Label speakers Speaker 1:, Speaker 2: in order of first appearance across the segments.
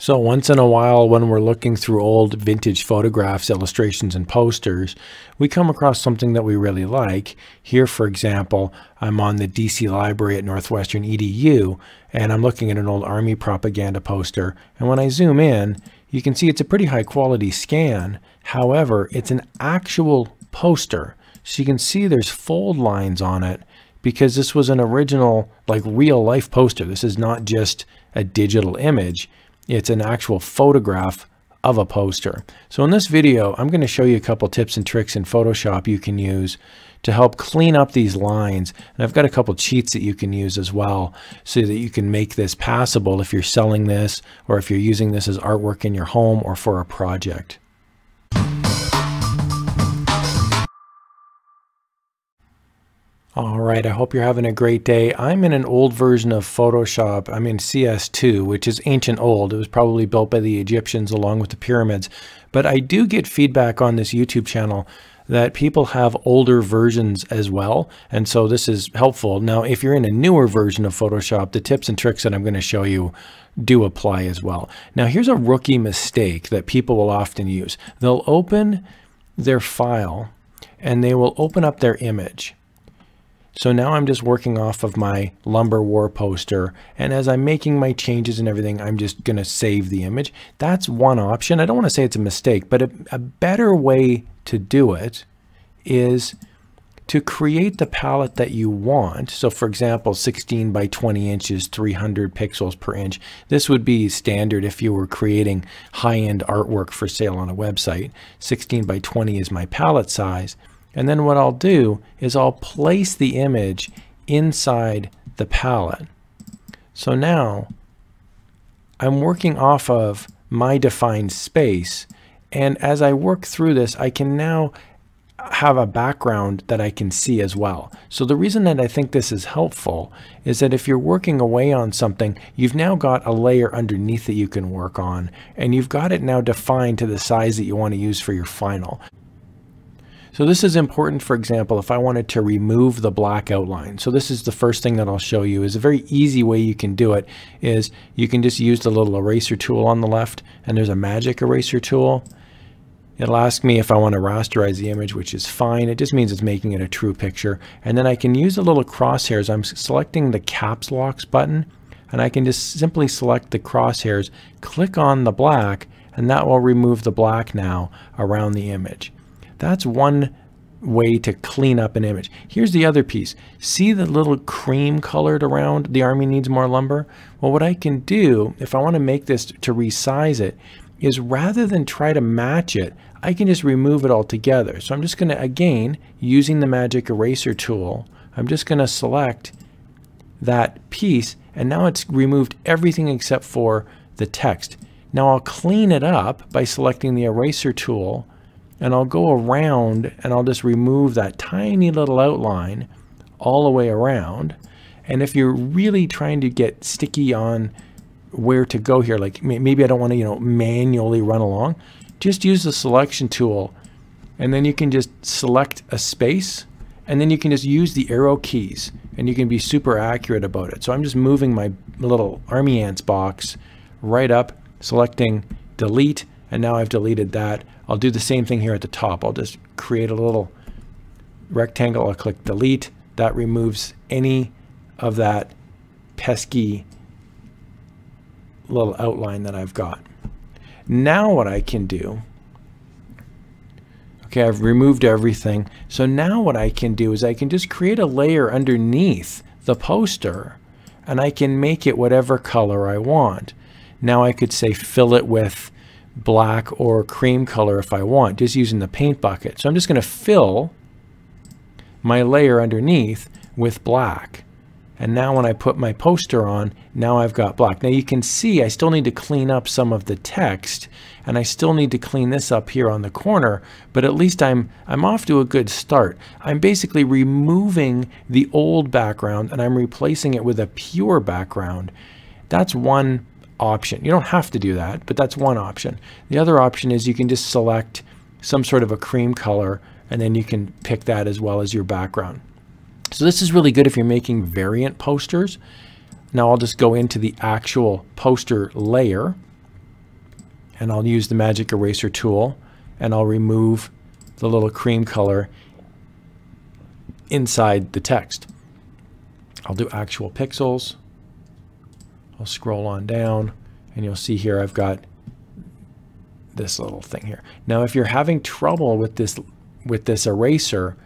Speaker 1: So once in a while when we're looking through old vintage photographs, illustrations, and posters, we come across something that we really like. Here, for example, I'm on the DC Library at Northwestern EDU, and I'm looking at an old Army propaganda poster. And when I zoom in, you can see it's a pretty high quality scan. However, it's an actual poster. So you can see there's fold lines on it because this was an original, like real life poster. This is not just a digital image. It's an actual photograph of a poster. So in this video, I'm going to show you a couple tips and tricks in Photoshop you can use to help clean up these lines. And I've got a couple cheats that you can use as well so that you can make this passable if you're selling this or if you're using this as artwork in your home or for a project. All right, I hope you're having a great day. I'm in an old version of Photoshop. I'm in CS2, which is ancient old. It was probably built by the Egyptians along with the pyramids. But I do get feedback on this YouTube channel that people have older versions as well. And so this is helpful. Now, if you're in a newer version of Photoshop, the tips and tricks that I'm going to show you do apply as well. Now, here's a rookie mistake that people will often use. They'll open their file and they will open up their image so now I'm just working off of my lumber war poster. And as I'm making my changes and everything, I'm just going to save the image. That's one option. I don't want to say it's a mistake, but a, a better way to do it is to create the palette that you want. So for example, 16 by 20 inches, 300 pixels per inch. This would be standard if you were creating high-end artwork for sale on a website. 16 by 20 is my palette size. And then what I'll do is I'll place the image inside the palette. So now I'm working off of my defined space. And as I work through this, I can now have a background that I can see as well. So the reason that I think this is helpful is that if you're working away on something, you've now got a layer underneath that you can work on, and you've got it now defined to the size that you want to use for your final. So this is important, for example, if I wanted to remove the black outline. So this is the first thing that I'll show you is a very easy way you can do it is you can just use the little eraser tool on the left and there's a magic eraser tool. It'll ask me if I want to rasterize the image, which is fine. It just means it's making it a true picture. And then I can use the little crosshairs. I'm selecting the caps locks button and I can just simply select the crosshairs, click on the black, and that will remove the black now around the image. That's one way to clean up an image. Here's the other piece. See the little cream colored around the Army Needs More Lumber? Well, what I can do, if I want to make this to resize it, is rather than try to match it, I can just remove it altogether. So I'm just going to, again, using the magic eraser tool, I'm just going to select that piece, and now it's removed everything except for the text. Now I'll clean it up by selecting the eraser tool and I'll go around and I'll just remove that tiny little outline all the way around. And if you're really trying to get sticky on where to go here, like maybe I don't want to, you know, manually run along, just use the selection tool and then you can just select a space and then you can just use the arrow keys and you can be super accurate about it. So I'm just moving my little army ants box right up, selecting delete, and now I've deleted that. I'll do the same thing here at the top. I'll just create a little rectangle. I'll click delete. That removes any of that pesky little outline that I've got. Now what I can do, okay, I've removed everything. So now what I can do is I can just create a layer underneath the poster and I can make it whatever color I want. Now I could say fill it with black or cream color if I want, just using the paint bucket. So I'm just going to fill my layer underneath with black. And now when I put my poster on, now I've got black. Now you can see I still need to clean up some of the text and I still need to clean this up here on the corner, but at least I'm, I'm off to a good start. I'm basically removing the old background and I'm replacing it with a pure background. That's one option. You don't have to do that, but that's one option. The other option is you can just select some sort of a cream color and then you can pick that as well as your background. So this is really good if you're making variant posters. Now I'll just go into the actual poster layer and I'll use the magic eraser tool and I'll remove the little cream color inside the text. I'll do actual pixels. I'll scroll on down and you'll see here I've got this little thing here. Now if you're having trouble with this with this eraser,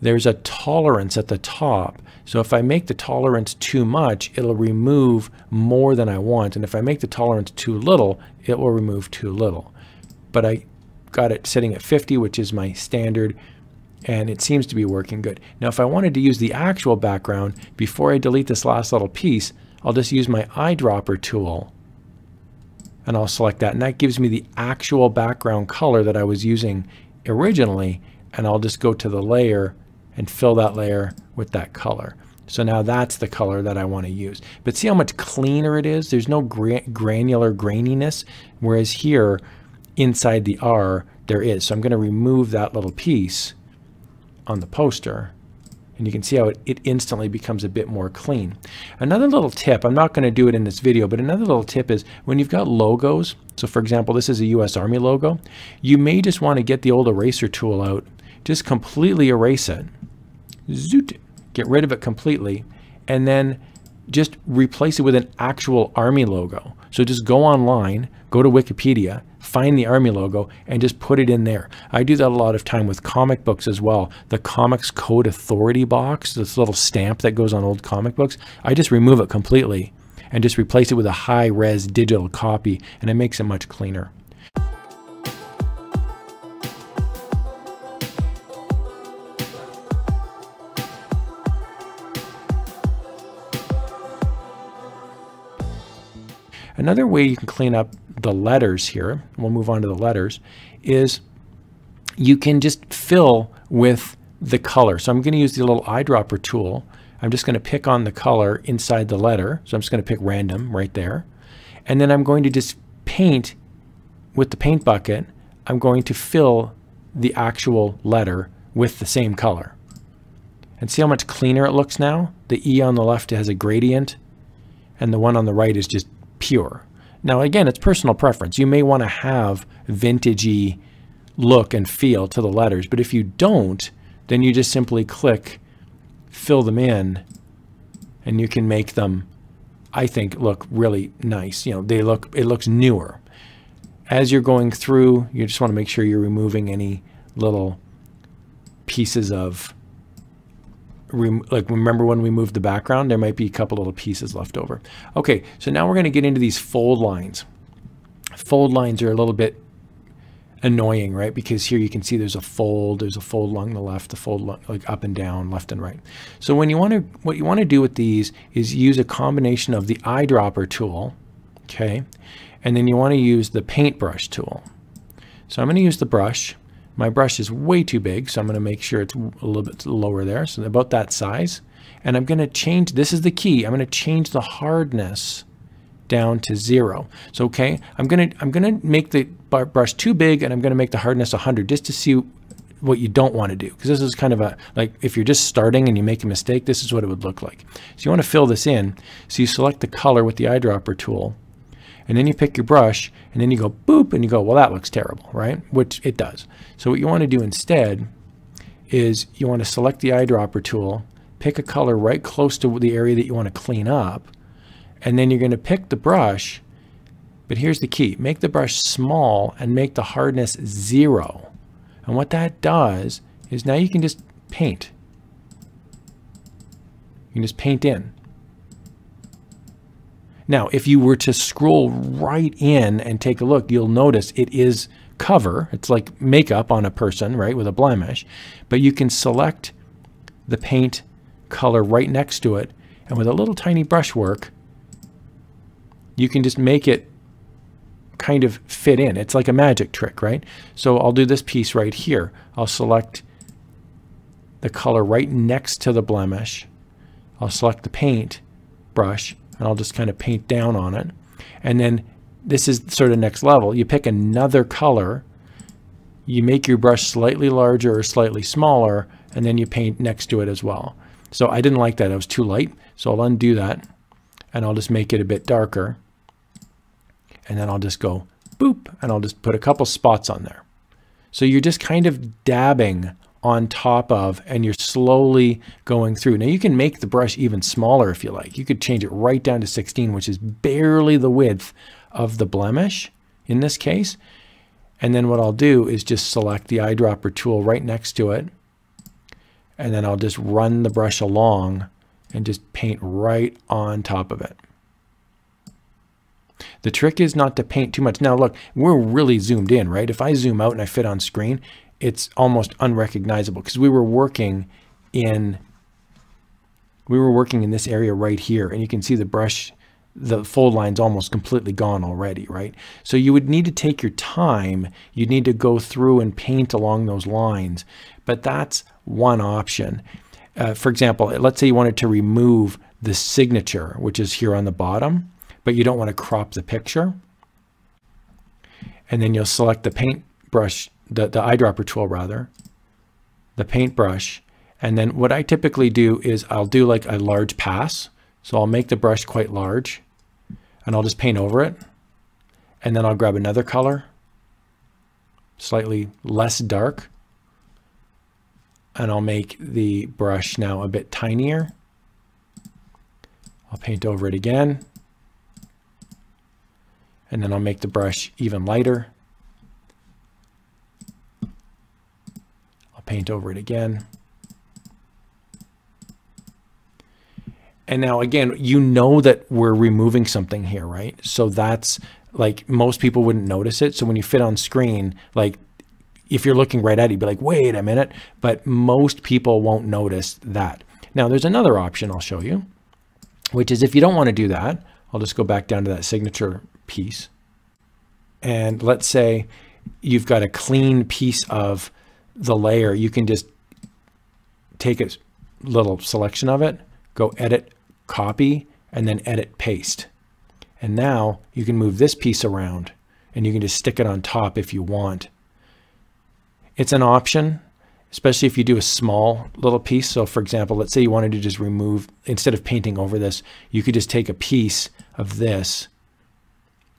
Speaker 1: there's a tolerance at the top. So if I make the tolerance too much, it'll remove more than I want. And if I make the tolerance too little, it will remove too little. But I got it sitting at 50, which is my standard, and it seems to be working good. Now, if I wanted to use the actual background, before I delete this last little piece, I'll just use my eyedropper tool and I'll select that. And that gives me the actual background color that I was using originally. And I'll just go to the layer and fill that layer with that color. So now that's the color that I want to use. But see how much cleaner it is? There's no gra granular graininess, whereas here inside the R there is. So I'm going to remove that little piece on the poster and you can see how it, it instantly becomes a bit more clean. Another little tip, I'm not going to do it in this video, but another little tip is when you've got logos, so for example, this is a US Army logo, you may just want to get the old eraser tool out, just completely erase it, zoot, get rid of it completely, and then just replace it with an actual Army logo. So just go online, go to Wikipedia, find the Army logo, and just put it in there. I do that a lot of time with comic books as well. The Comics Code Authority box, this little stamp that goes on old comic books, I just remove it completely and just replace it with a high-res digital copy, and it makes it much cleaner. Another way you can clean up the letters here, we'll move on to the letters, is you can just fill with the color. So I'm going to use the little eyedropper tool. I'm just going to pick on the color inside the letter. So I'm just going to pick random right there. And then I'm going to just paint with the paint bucket. I'm going to fill the actual letter with the same color. And see how much cleaner it looks now? The E on the left has a gradient and the one on the right is just pure. Now, again, it's personal preference. You may want to have vintagey look and feel to the letters, but if you don't, then you just simply click fill them in and you can make them, I think, look really nice. You know, they look, it looks newer. As you're going through, you just want to make sure you're removing any little pieces of like remember when we moved the background, there might be a couple little pieces left over. Okay, so now we're going to get into these fold lines. Fold lines are a little bit annoying, right? Because here you can see there's a fold, there's a fold along the left, the fold like up and down, left and right. So when you want to, what you want to do with these is use a combination of the eyedropper tool, okay? And then you want to use the paintbrush tool. So I'm going to use the brush my brush is way too big, so I'm going to make sure it's a little bit lower there, so about that size. And I'm going to change, this is the key, I'm going to change the hardness down to zero. So okay, I'm going to I'm going to make the brush too big and I'm going to make the hardness 100 just to see what you don't want to do because this is kind of a like if you're just starting and you make a mistake this is what it would look like so you want to fill this in so you select the color with the eyedropper tool and then you pick your brush and then you go boop and you go, well, that looks terrible, right? Which it does. So what you want to do instead is you want to select the eyedropper tool, pick a color right close to the area that you want to clean up, and then you're going to pick the brush, but here's the key, make the brush small and make the hardness zero. And what that does is now you can just paint. You can just paint in. Now, if you were to scroll right in and take a look, you'll notice it is cover. It's like makeup on a person, right, with a blemish. But you can select the paint color right next to it. And with a little tiny brushwork, you can just make it kind of fit in. It's like a magic trick, right? So I'll do this piece right here. I'll select the color right next to the blemish. I'll select the paint brush and I'll just kind of paint down on it. And then this is sort of next level. You pick another color, you make your brush slightly larger or slightly smaller, and then you paint next to it as well. So I didn't like that. It was too light. So I'll undo that and I'll just make it a bit darker. And then I'll just go boop, and I'll just put a couple spots on there. So you're just kind of dabbing on top of and you're slowly going through. Now you can make the brush even smaller if you like. You could change it right down to 16, which is barely the width of the blemish in this case. And then what I'll do is just select the eyedropper tool right next to it. And then I'll just run the brush along and just paint right on top of it. The trick is not to paint too much. Now look, we're really zoomed in, right? If I zoom out and I fit on screen, it's almost unrecognizable because we were working in we were working in this area right here and you can see the brush the fold line's almost completely gone already, right? So you would need to take your time. You'd need to go through and paint along those lines, but that's one option. Uh, for example, let's say you wanted to remove the signature, which is here on the bottom, but you don't want to crop the picture. And then you'll select the paintbrush the, the eyedropper tool rather, the paintbrush. And then what I typically do is I'll do like a large pass. So I'll make the brush quite large and I'll just paint over it. And then I'll grab another color, slightly less dark. And I'll make the brush now a bit tinier. I'll paint over it again. And then I'll make the brush even lighter. Paint over it again. And now again, you know that we're removing something here, right? So that's like most people wouldn't notice it. So when you fit on screen, like if you're looking right at it, you'd be like, wait a minute. But most people won't notice that. Now there's another option I'll show you, which is if you don't want to do that, I'll just go back down to that signature piece. And let's say you've got a clean piece of the layer, you can just take a little selection of it, go edit, copy, and then edit, paste. And now you can move this piece around and you can just stick it on top if you want. It's an option, especially if you do a small little piece. So for example, let's say you wanted to just remove, instead of painting over this, you could just take a piece of this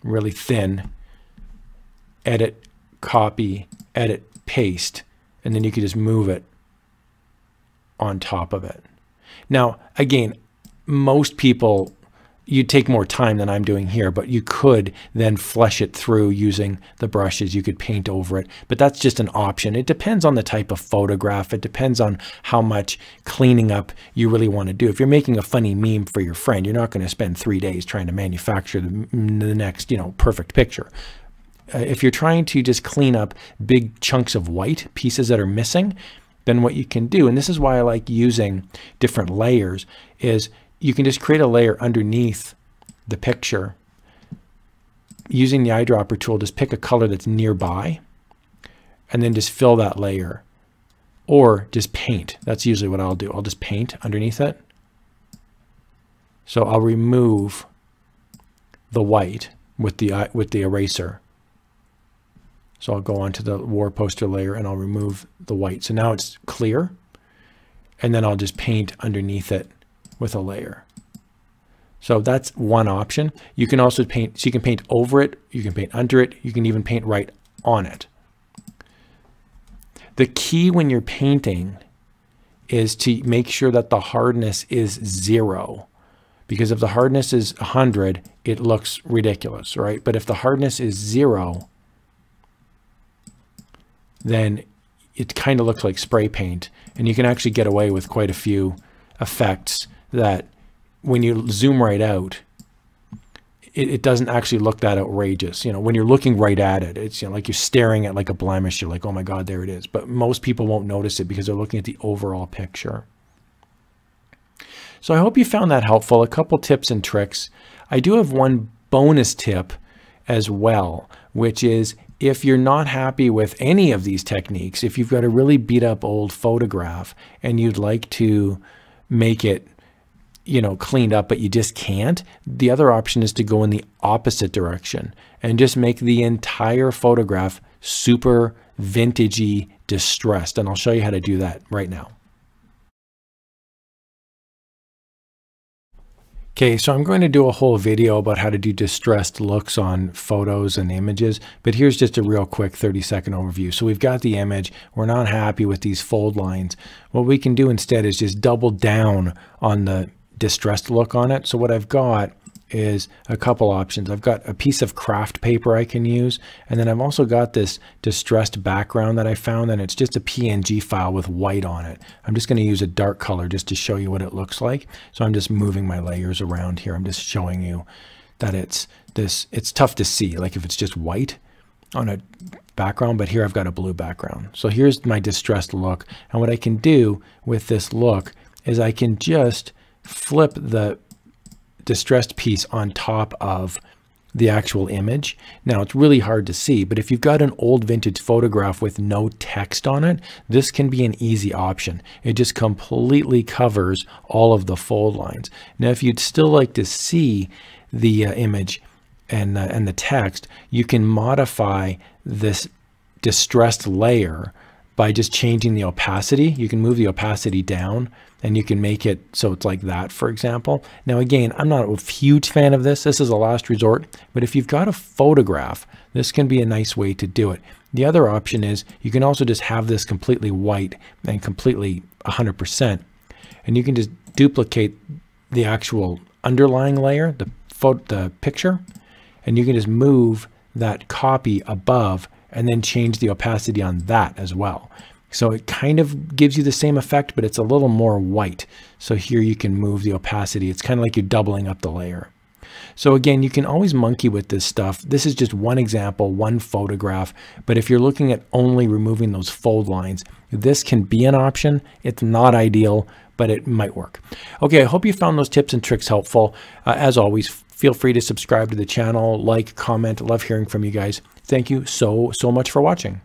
Speaker 1: really thin, edit, copy, edit, paste, and then you could just move it on top of it. Now, again, most people, you take more time than I'm doing here, but you could then flesh it through using the brushes. You could paint over it, but that's just an option. It depends on the type of photograph. It depends on how much cleaning up you really want to do. If you're making a funny meme for your friend, you're not going to spend three days trying to manufacture the, the next, you know, perfect picture uh, if you're trying to just clean up big chunks of white, pieces that are missing, then what you can do, and this is why I like using different layers, is you can just create a layer underneath the picture using the eyedropper tool, just pick a color that's nearby and then just fill that layer or just paint. That's usually what I'll do. I'll just paint underneath it. So I'll remove the white with the, with the eraser so I'll go onto the war poster layer and I'll remove the white. So now it's clear. And then I'll just paint underneath it with a layer. So that's one option. You can also paint, so you can paint over it, you can paint under it, you can even paint right on it. The key when you're painting is to make sure that the hardness is zero. Because if the hardness is 100, it looks ridiculous, right? But if the hardness is zero, then it kind of looks like spray paint. And you can actually get away with quite a few effects that when you zoom right out, it, it, doesn't actually look that outrageous. You know, when you're looking right at it, it's you know, like you're staring at like a blemish. You're like, oh my God, there it is. But most people won't notice it because they're looking at the overall picture. So I hope you found that helpful. A couple tips and tricks. I do have one bonus tip as well, which is if you're not happy with any of these techniques, if you've got a really beat up old photograph and you'd like to make it, you know, cleaned up, but you just can't, the other option is to go in the opposite direction and just make the entire photograph super vintagey distressed. And I'll show you how to do that right now. Okay, so I'm going to do a whole video about how to do distressed looks on photos and images, but here's just a real quick 30 second overview. So we've got the image, we're not happy with these fold lines. What we can do instead is just double down on the distressed look on it. So what I've got is a couple options. I've got a piece of craft paper I can use, and then I've also got this distressed background that I found, and it's just a PNG file with white on it. I'm just going to use a dark color just to show you what it looks like. So I'm just moving my layers around here. I'm just showing you that it's this, it's tough to see, like if it's just white on a background, but here I've got a blue background. So here's my distressed look. And what I can do with this look is I can just flip the distressed piece on top of the actual image. Now it's really hard to see, but if you've got an old vintage photograph with no text on it, this can be an easy option. It just completely covers all of the fold lines. Now if you'd still like to see the uh, image and, uh, and the text, you can modify this distressed layer by just changing the opacity. You can move the opacity down and you can make it so it's like that, for example. Now, again, I'm not a huge fan of this. This is a last resort, but if you've got a photograph, this can be a nice way to do it. The other option is you can also just have this completely white and completely 100%, and you can just duplicate the actual underlying layer, the, photo, the picture, and you can just move that copy above and then change the opacity on that as well. So it kind of gives you the same effect, but it's a little more white. So here you can move the opacity. It's kind of like you're doubling up the layer. So again, you can always monkey with this stuff. This is just one example, one photograph. But if you're looking at only removing those fold lines, this can be an option. It's not ideal, but it might work. Okay, I hope you found those tips and tricks helpful. Uh, as always, feel free to subscribe to the channel, like, comment. Love hearing from you guys. Thank you so, so much for watching.